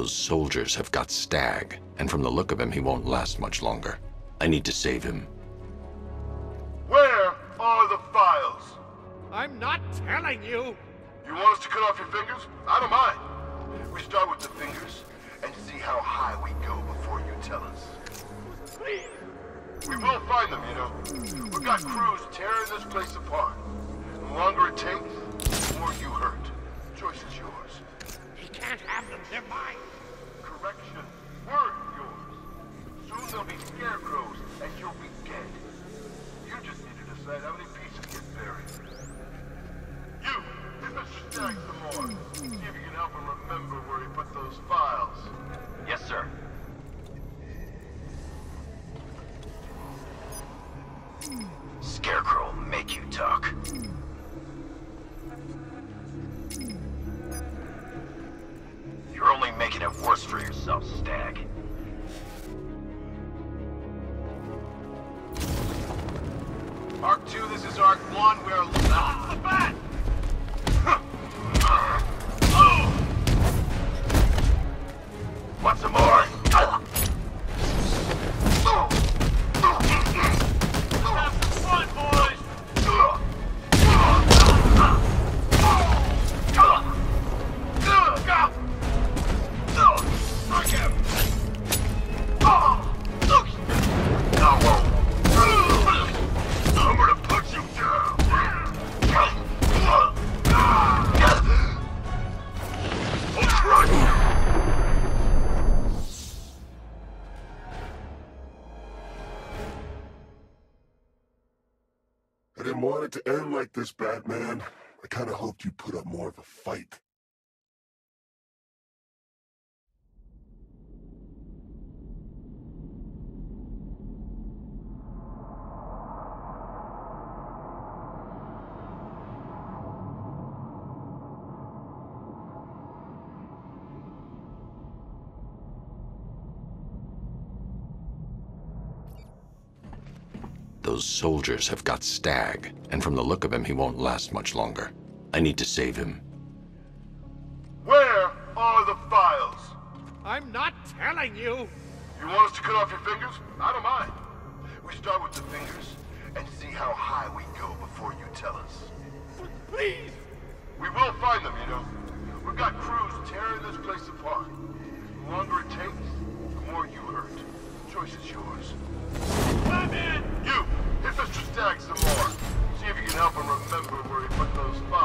Those soldiers have got Stagg, and from the look of him, he won't last much longer. I need to save him. Where are the files? I'm not telling you! You want us to cut off your fingers? I don't mind. We start with the fingers and see how high we go before you tell us. Please! We will find them, you know. We've got crews tearing this place apart. The longer it takes, they're mine! Correction, for yourself, Stagg. I didn't want it to end like this, Batman. I kinda hoped you'd put up more of a fight. Those soldiers have got Stagg, and from the look of him, he won't last much longer. I need to save him. Where are the files? I'm not telling you! You want us to cut off your fingers? I don't mind. We start with the fingers and see how high we go before you tell us. But Please! We will find them, you know. We've got crews tearing this place apart. The longer it takes, the more you hurt. Choice is yours. Come in! You! Hit Mr. Stagg some more. See if you can help him remember where he put those files.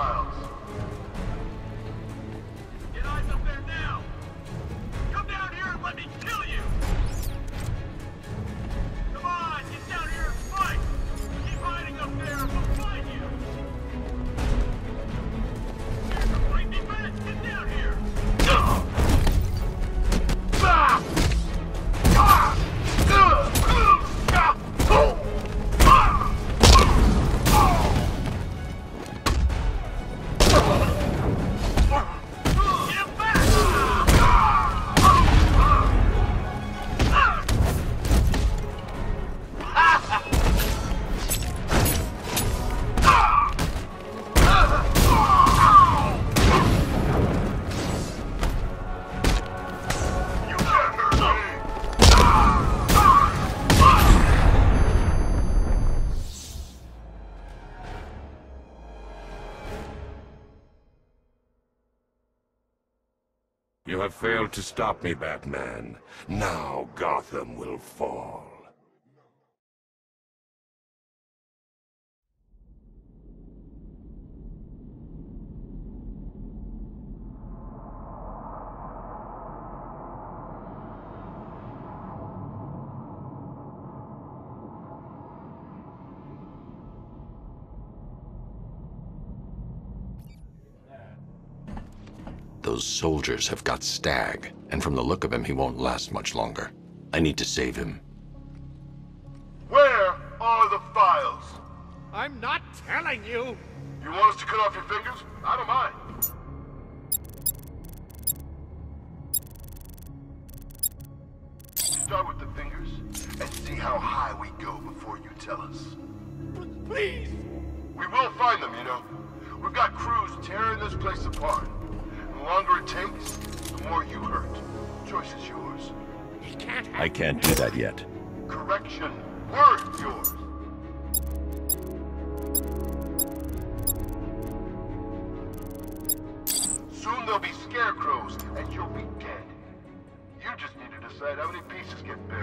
Have failed to stop me, Batman. Now Gotham will fall. Those soldiers have got Stagg, and from the look of him, he won't last much longer. I need to save him. Where are the files? I'm not telling you! You want us to cut off your fingers? I don't mind. Start with the fingers and see how high we go before you tell us. Please! We will find them, you know. We've got crews tearing this place apart. The longer it takes, the more you hurt. Choice is yours. He can't I can't do that yet. Correction. Word yours. Soon there'll be scarecrows, and you'll be dead. You just need to decide how many pieces get buried.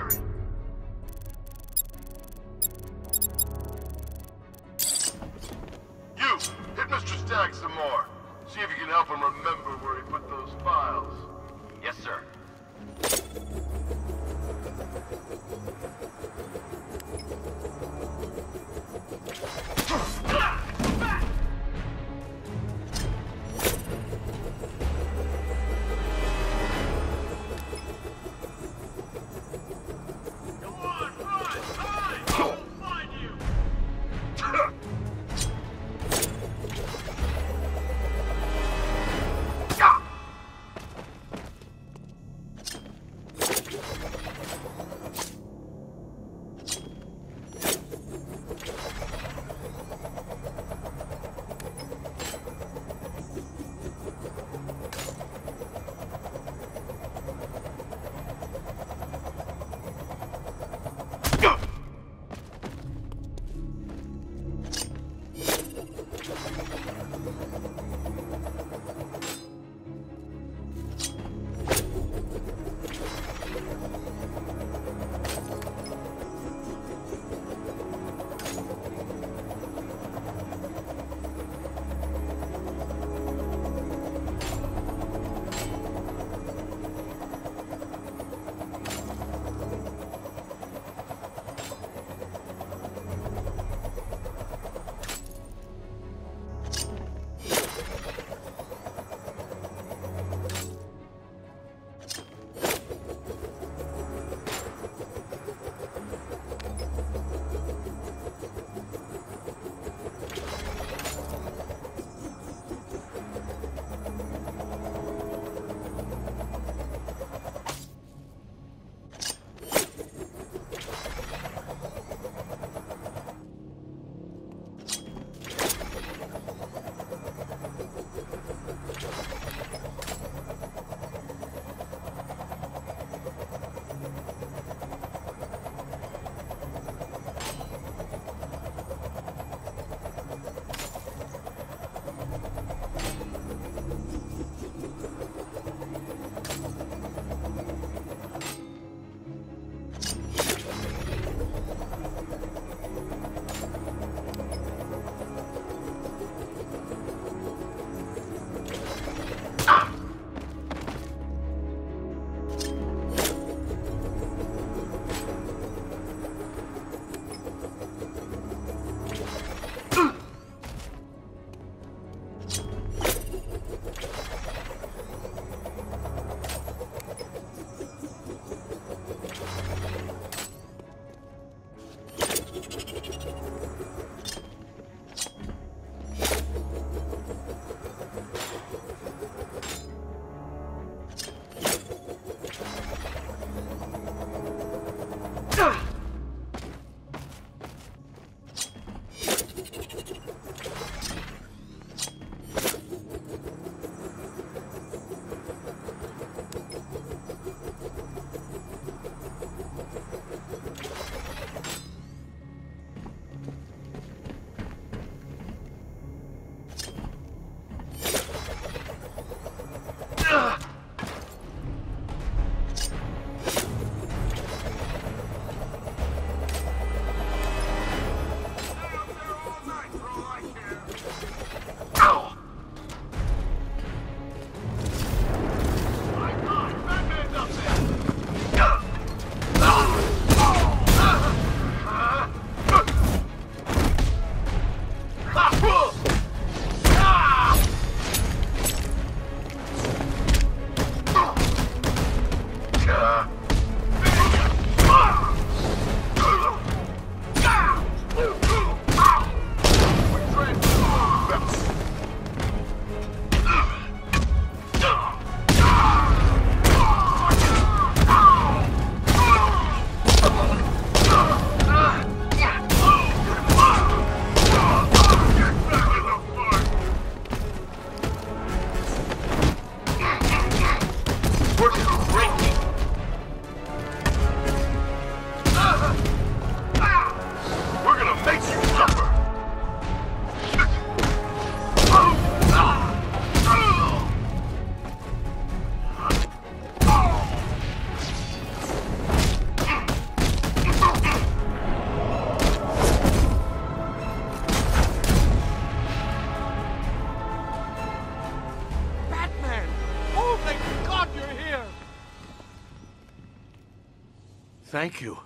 Thank you.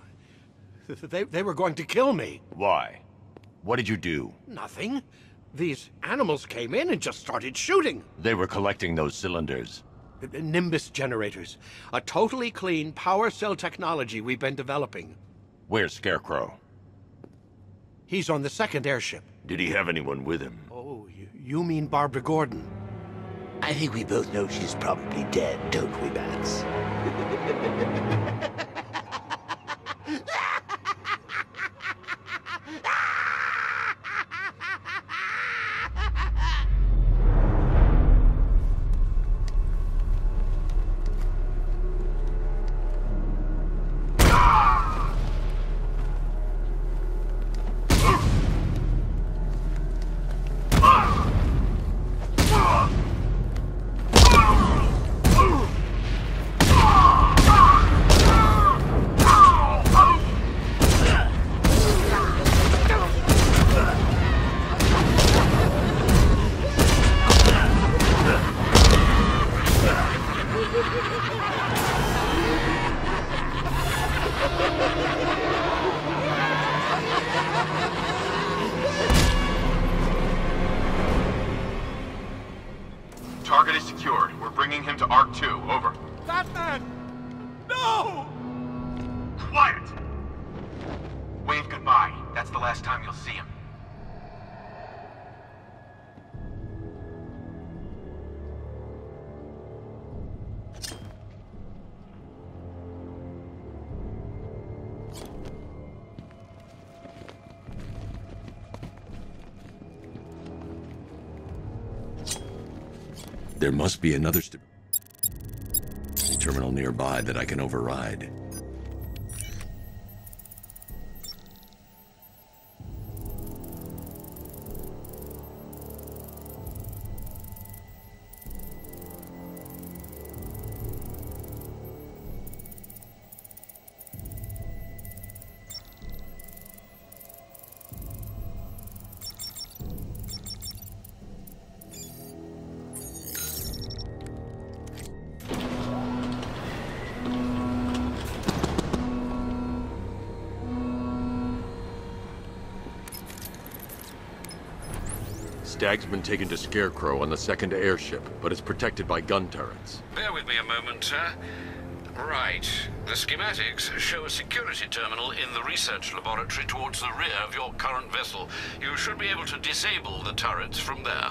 They, they were going to kill me. Why? What did you do? Nothing. These animals came in and just started shooting. They were collecting those cylinders. Nimbus generators. A totally clean power cell technology we've been developing. Where's Scarecrow? He's on the second airship. Did he have anyone with him? Oh, you, you mean Barbara Gordon? I think we both know she's probably dead, don't we, Bats? There must be another terminal nearby that I can override. Stagg's been taken to Scarecrow on the second airship, but is protected by gun turrets. Bear with me a moment, sir. Right. The schematics show a security terminal in the research laboratory towards the rear of your current vessel. You should be able to disable the turrets from there.